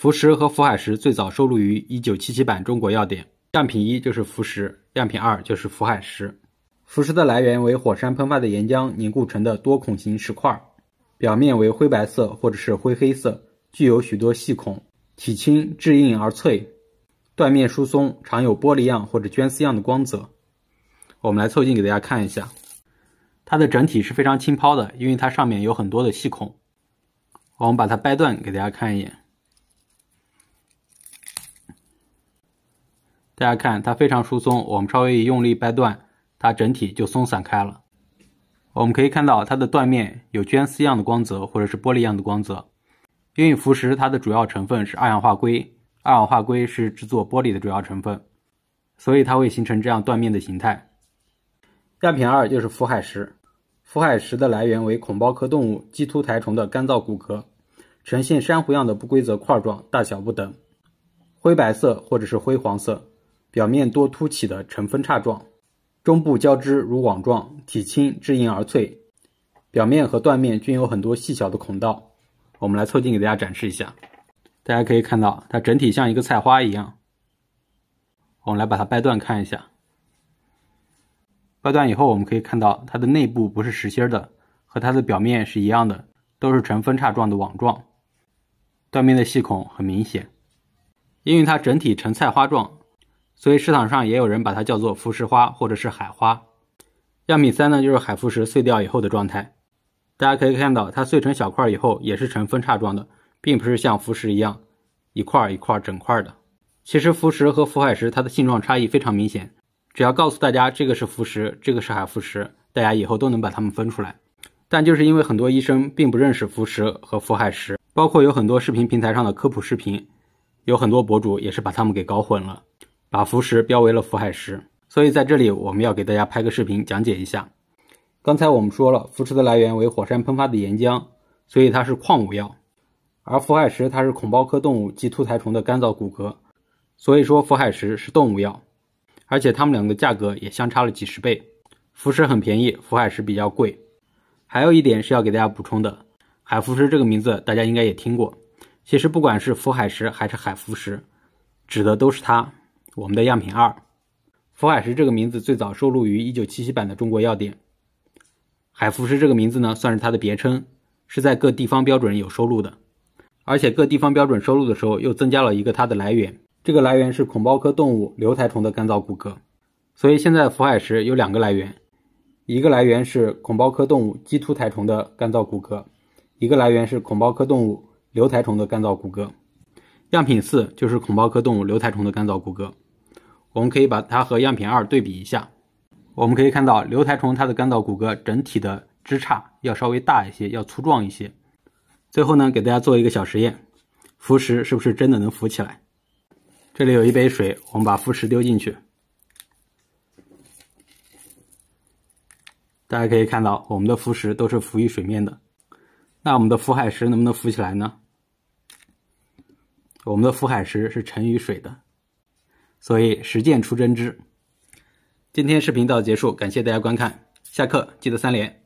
浮石和浮海石最早收录于1977版《中国药典》，样品一就是浮石，样品二就是浮海石。浮石的来源为火山喷发的岩浆凝固成的多孔形石块，表面为灰白色或者是灰黑色，具有许多细孔，体轻质硬而脆，断面疏松，常有玻璃样或者绢丝样的光泽。我们来凑近给大家看一下，它的整体是非常轻抛的，因为它上面有很多的细孔。我们把它掰断给大家看一眼，大家看它非常疏松，我们稍微一用力掰断。它整体就松散开了。我们可以看到它的断面有绢丝样的光泽，或者是玻璃样的光泽。因为浮石它的主要成分是二氧化硅，二氧化硅是制作玻璃的主要成分，所以它会形成这样断面的形态。样品二就是浮海石，浮海石的来源为孔包科动物鸡突苔虫的干燥骨骼，呈现珊瑚样的不规则块状，大小不等，灰白色或者是灰黄色，表面多凸起的呈分叉状。中部交织如网状，体轻质硬而脆，表面和断面均有很多细小的孔道。我们来凑近给大家展示一下，大家可以看到它整体像一个菜花一样。我们来把它掰断看一下，掰断以后我们可以看到它的内部不是实心的，和它的表面是一样的，都是呈分叉状的网状，断面的细孔很明显，因为它整体呈菜花状。所以市场上也有人把它叫做浮石花或者是海花。样品三呢，就是海浮石碎掉以后的状态。大家可以看到，它碎成小块以后也是呈分叉状的，并不是像浮石一样一块一块整块的。其实浮石和浮海石它的性状差异非常明显，只要告诉大家这个是浮石，这个是海浮石，大家以后都能把它们分出来。但就是因为很多医生并不认识浮石和浮海石，包括有很多视频平台上的科普视频，有很多博主也是把它们给搞混了。把浮石标为了浮海石，所以在这里我们要给大家拍个视频讲解一下。刚才我们说了，浮石的来源为火山喷发的岩浆，所以它是矿物药；而浮海石它是孔包科动物及凸台虫的干燥骨骼，所以说浮海石是动物药。而且它们两个价格也相差了几十倍，浮石很便宜，浮海石比较贵。还有一点是要给大家补充的，海浮石这个名字大家应该也听过，其实不管是浮海石还是海浮石，指的都是它。我们的样品二，福海石这个名字最早收录于1977版的《中国药典》。海浮石这个名字呢，算是它的别称，是在各地方标准有收录的。而且各地方标准收录的时候，又增加了一个它的来源，这个来源是孔包科动物瘤苔虫的干燥骨骼。所以现在福海石有两个来源，一个来源是孔包科动物鸡突苔虫的干燥骨骼，一个来源是孔包科动物瘤苔虫的干燥骨骼。样品四就是孔包科动物瘤苔虫的干燥骨骼。我们可以把它和样品二对比一下，我们可以看到瘤苔虫它的干燥骨骼整体的枝杈要稍微大一些，要粗壮一些。最后呢，给大家做一个小实验，浮石是不是真的能浮起来？这里有一杯水，我们把浮石丢进去，大家可以看到我们的浮石都是浮于水面的。那我们的浮海石能不能浮起来呢？我们的浮海石是沉于水的。所以实践出真知。今天视频到此结束，感谢大家观看。下课记得三连。